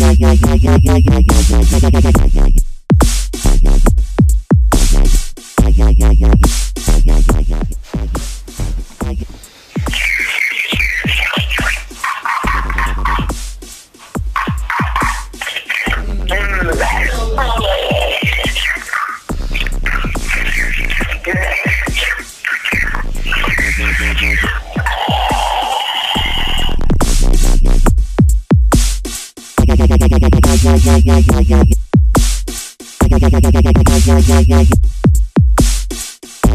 Yeah, yeah, yeah.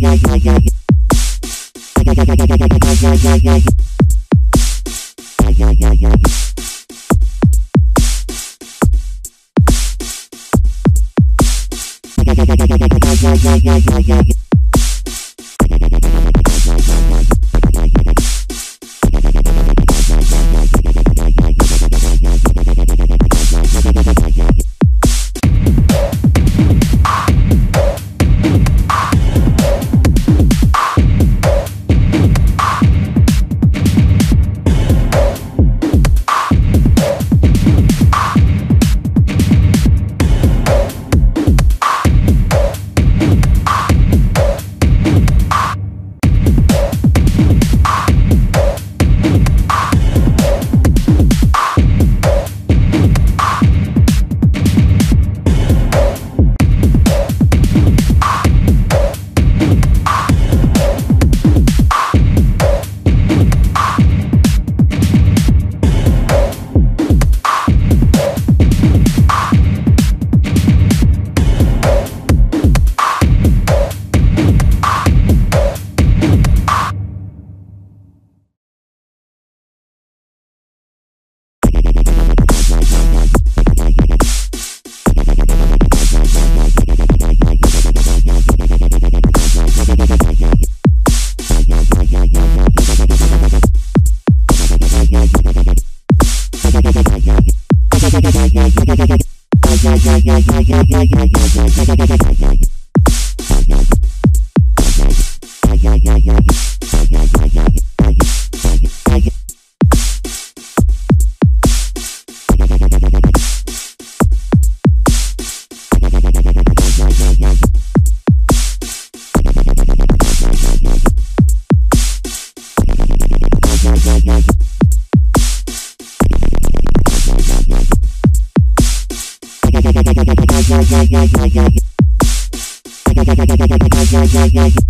yeah, yeah, yeah. Yeah, yeah, yeah.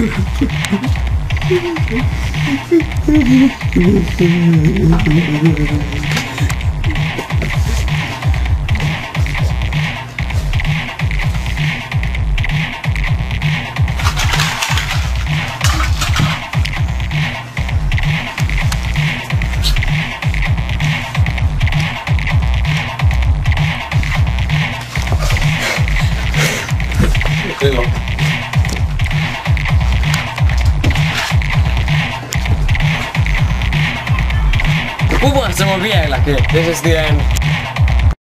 Thank you. Yeah, like que... This is the end.